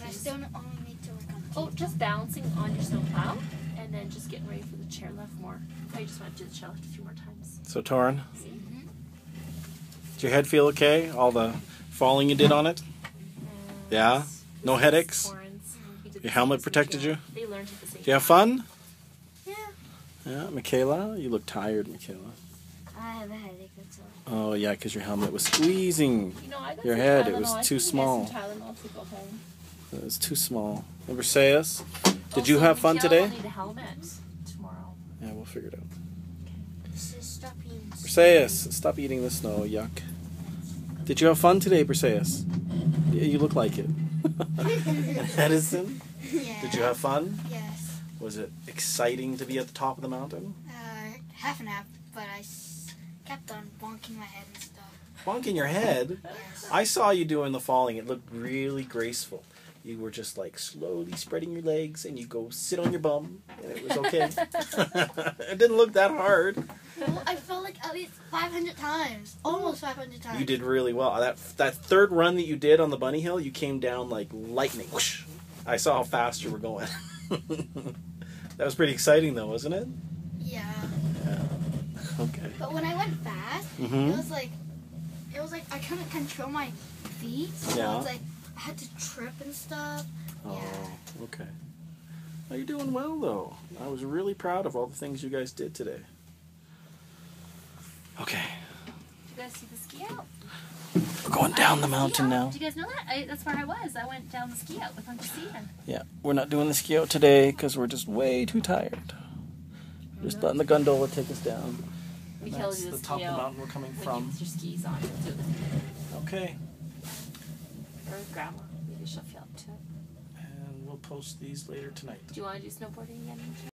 But I Please. still only need to work on the Oh, just balancing on your snow plow, and then just getting ready for the chair chairlift more. Oh, I just want to do the chair chairlift a few more times. So, Torin, See? Mm-hmm. does your head feel okay? All the falling you did on it? Uh, yeah? No headaches? Torrance. Your helmet protected you? They learned at the same Do you have fun? Yeah. Yeah, Michaela, you look tired, Michaela. I have a headache, that's all. Oh yeah, because your helmet was squeezing. You know, I got Your some head, it Tylenol. was I too think I small. Got some Tylenol to go home. It was too small. Sayas, did you have fun today? need a helmet tomorrow. Yeah, we'll figure it out. Just stop eating. Briseis, stop eating the snow. Yuck. Did you have fun today, Briseis? Yeah, you look like it. Edison, Yeah. did you have fun? Yes. Was it exciting to be at the top of the mountain? Uh, half an hour, but I s- kept on bonking my head and stuff. Bonking your head. Yes. I saw you doing the falling. It looked really graceful. You were just like slowly spreading your legs and you go sit on your bum and it was okay. it didn't look that hard. Well, I felt like at least 500 times. Almost 500 times. You did really well. That that third run that you did on the bunny hill, you came down like lightning. Whoosh. I saw how fast you were going. that was pretty exciting though, wasn't it? Yeah. Okay. But when I went fast, Mhm. it was like, it was like I couldn't control my feet. So Yeah. it's like I had to trip and stuff. Oh, okay. Well, you're doing well though. I was really proud of all the things you guys did today. Okay. Did you guys see the ski out? We're going down the mountain now. Did you guys know that? I, that's where I was. I went down the ski out with Uncle Steven. Yeah, we're not doing the ski out today because we're just way too tired. Just letting the gondola take us down. And Michaela that's do the the top of the mountain we're coming when you from. with your skis on. Okay. Or grandma. Maybe she'll feel up to it. And we'll post these later tonight. Do you want to do snowboarding again?